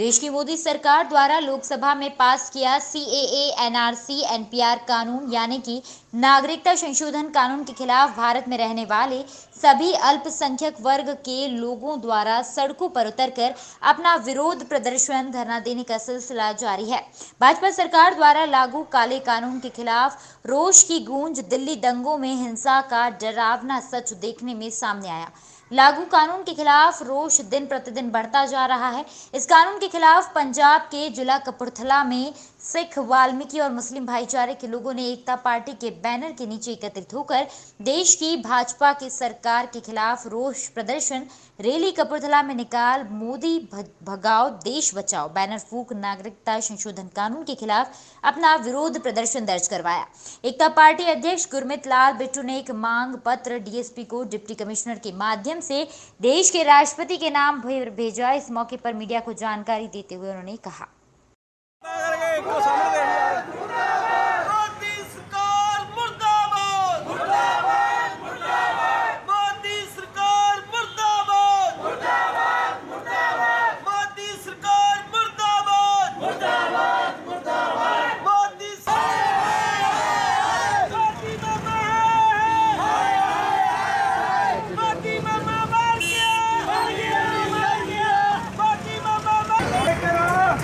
देश की मोदी सरकार द्वारा लोकसभा में पास किया सीएए एनआरसी एनपीआर कानून, यानी कि नागरिकता संशोधन कानून के खिलाफ भारत में रहने वाले सभी अल्पसंख्यक वर्ग के लोगों द्वारा सड़कों पर उतरकर अपना विरोध प्रदर्शन धरना देने का सिलसिला जारी है। भाजपा सरकार द्वारा लागू काले कानून के खिलाफ रोष की गूंज दिल्ली दंगों में हिंसा का डरावना सच देखने में सामने आया। लागू कानून के खिलाफ रोष दिन प्रतिदिन बढ़ता जा रहा है इस कानून के खिलाफ पंजाब के जिला कपूरथला में सिख, वाल्मीकि और मुस्लिम भाईचारे के लोगों ने एकता पार्टी के बैनर के नीचे एकत्रित होकर देश की भाजपा की सरकार के खिलाफ रोष प्रदर्शन, रैली कपूरथला में निकाल, मोदी भगाओ, देश बचाओ, बैनर फूक, नागरिकता संशोधन कानून के खिलाफ अपना विरोध प्रदर्शन दर्ज करवाया। एकता पार्टी अध्यक्ष गुरमित लाल बिट्टू ने एक मांग पत्र डीएसपी को डिप्टी कमिश्नर के माध्यम से देश के राष्ट्रपति के नाम भेजा। इस मौके पर मीडिया को जानकारी देते हुए उन्होंने कहा। ਕਰਕੇ ਇੱਕੋ ਸਾਹਮਣੇ ਦੇਖ ਯਾਰ ਮੋਦੀ ਸਰਕਾਰ ਮੁਰਦਾਬਾਦ ਮੁਰਦਾਬਾਦ ਮੁਰਦਾਬਾਦ ਮੋਦੀ ਸਰਕਾਰ ਮੁਰਦਾਬਾਦ ਮੁਰਦਾਬਾਦ ਮੁਰਦਾਬਾਦ ਮੋਦੀ ਸਰਕਾਰ ਮੁਰਦਾਬਾਦ ਮੁਰਦਾਬਾਦ ਮੁਰਦਾਬਾਦ ਮੋਦੀ ਸਰਕਾਰ ਮੋਦੀ ਮਾਮਾ ਹਾਏ ਹਾਏ ਮੋਦੀ ਮਾਮਾ ਮਰ ਗਿਆ ਮਰ ਗਿਆ ਮਰ ਗਿਆ ਮੋਦੀ ਮਾਮਾ ਮਰ ਗਿਆ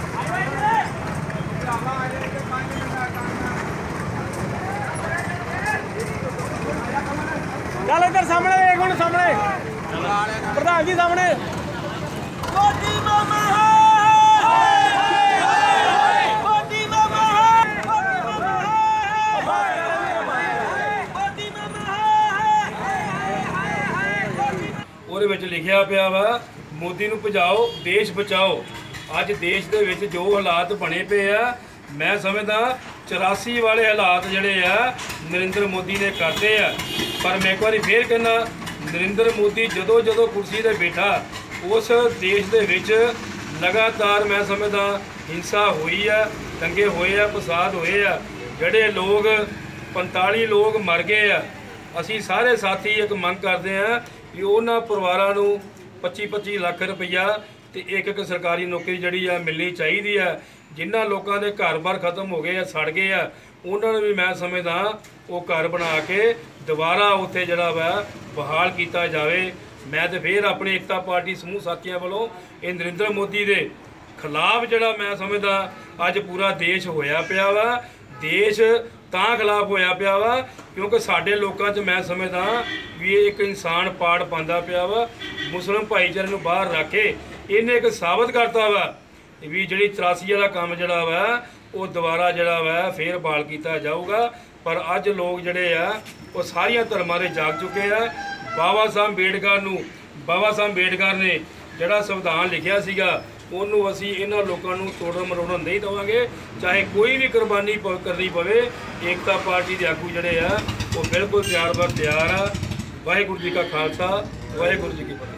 ਚੱਲ ਇੱਧਰ ਸਾਹਮਣੇ ਦੇਖ ਹੁਣ ਸਾਹਮਣੇ। ਪ੍ਰਧਾਨ ਜੀ ਸਾਹਮਣੇ। ਮੋਦੀ ਮਾਮਾ ਹਾਏ ਹਾਏ ਹਾਏ ਮੋਦੀ ਮਾਮਾ ਹਾਏ। ਮੋਦੀ ਮਾਮਾ ਹਾਏ ਮੋਦੀ ਮਾਮਾ ਹਾਏ। ਉਹਦੇ ਵਿੱਚ ਲਿਖਿਆ ਪਿਆ ਵਾ ਮੋਦੀ ਨੂੰ ਭਜਾਓ ਦੇਸ਼ ਬਚਾਓ। ਅੱਜ ਦੇਸ਼ ਦੇ ਵਿੱਚ ਜੋ ਹਾਲਾਤ ਬਣੇ ਪਏ ਆ ਮੈਂ ਸਮਝਦਾ 84 ਵਾਲੇ ਹਾਲਾਤ ਜਿਹੜੇ ਆ ਨਰਿੰਦਰ ਮੋਦੀ ਨੇ ਕਰਤੇ ਆ। ਪਰ ਮੈਂ ਇੱਕ ਵਾਰੀ ਫੇਰ ਕਹਿੰਦਾ, ਨਰਿੰਦਰ ਮੋਦੀ ਜਦੋਂ ਜਦੋਂ ਕੁਰਸੀ ਤੇ ਬੈਠਾ, ਉਸ ਦੇਸ਼ ਦੇ ਵਿੱਚ ਲਗਾਤਾਰ ਮੈਂ ਸਮਝਦਾ ਹਿੰਸਾ ਹੋਈ ਆ, ਦੰਗੇ ਹੋਏ ਆ, ਫਸਾਦ ਹੋਏ ਆ, ਜਿਹੜੇ ਲੋਕ 45 ਲੋਕ ਮਰ ਗਏ ਆ। ਅਸੀਂ ਸਾਰੇ ਸਾਥੀ ਇੱਕ ਮੰਗ ਕਰਦੇ ਆ ਵੀ ਉਹਨਾਂ ਪਰਿਵਾਰਾਂ ਨੂੰ 25 25 ਲੱਖ ਰੁਪਈਆ ਤੇ ਇੱਕ ਇੱਕ ਸਰਕਾਰੀ ਨੌਕਰੀ ਜਿਹੜੀ ਆ ਮਿਲਣੀ ਚਾਹੀਦੀ ਆ। ਜਿਨ੍ਹਾਂ ਲੋਕਾਂ ਦੇ ਘਰ-ਬਾਰ ਖਤਮ ਹੋ ਗਏ ਆ, ਸੜ ਗਏ ਆ ਉਹਨਾਂ ਨੂੰ ਵੀ ਮੈਂ ਸਮਝਦਾ ਉਹ ਘਰ ਬਣਾ ਕੇ ਦੁਬਾਰਾ ਉੱਥੇ ਜਿਹੜਾ ਵਾ ਬਹਾਲ ਕੀਤਾ ਜਾਵੇ। ਮੈਂ ਤੇ ਫੇਰ ਆਪਣੀ ਏਕਤਾ ਪਾਰਟੀ ਸਮੂਹ ਸਾਥੀਆਂ ਵੱਲੋਂ ਇਹ ਨਰਿੰਦਰ ਮੋਦੀ ਦੇ ਖਿਲਾਫ ਜਿਹੜਾ ਮੈਂ ਸਮਝਦਾ, ਅੱਜ ਪੂਰਾ ਦੇਸ਼ ਹੋਇਆ ਪਿਆ ਵਾ। ਦੇਸ਼ ਤਾਂ ਖਿਲਾਫ ਹੋਇਆ ਪਿਆ ਵਾ, ਕਿਉਂਕਿ ਸਾਡੇ ਲੋਕਾਂ 'ਚ ਮੈਂ ਸਮਝਦਾ ਵੀ ਇਹ ਇੱਕ ਇਨਸਾਨ ਪਾੜ ਪਾਉਂਦਾ ਪਿਆ ਵਾ। ਮੁਸਲਮ ਭਾਈਚਾਰੇ ਨੂੰ ਬਾਹਰ ਰੱਖ ਕੇ ਇਹਨੇ ਇੱਕ ਸਾਬਤ ਕਰਤਾ ਵਾ। ਵੀ ਜਿਹੜੀ 83 ਵਾਲਾ ਕੰਮ ਜਿਹੜਾ ਵਾ, ਉਹ ਦੁਬਾਰਾ ਜਿਹੜਾ ਵਾ ਫੇਰ ਬਾਲ ਕੀਤਾ ਜਾਊਗਾ। ਪਰ ਅੱਜ ਲੋਕ ਜਿਹੜੇ ਆ, ਉਹ ਸਾਰੀਆਂ ਧਰਮਾਂ ਦੇ ਜਾਗ ਚੁੱਕੇ ਆ। ਬਾਬਾ ਸਾਹਿਬ ਅੰਬੇਡਕਰ ਨੂੰ, ਬਾਬਾ ਸਾਹਿਬ ਅੰਬੇਡਕਰ ਨੇ ਜਿਹੜਾ ਸੰਵਿਧਾਨ ਲਿਖਿਆ ਸੀਗਾ, ਉਹਨੂੰ ਅਸੀਂ ਇਹਨਾਂ ਲੋਕਾਂ ਨੂੰ ਤੋੜਨ ਮਰੋੜਨ ਨਹੀਂ ਦੇਵਾਂਗੇ। ਚਾਹੇ ਕੋਈ ਵੀ ਕੁਰਬਾਨੀ ਪ- ਕਰਨੀ ਪਵੇ, ਏਕਤਾ ਪਾਰਟੀ ਦੇ ਆਗੂ ਜਿਹੜੇ ਆ, ਉਹ ਬਿਲਕੁਲ ਤਿਆਰ ਬਰ ਤਿਆਰ ਆ। ਵਾਹਿਗੁਰੂ ਜੀ ਕਾ ਖਾਲਸਾ, ਵਾਹਿਗੁਰੂ ਜੀ ਕੀ ਫਤਿਹ।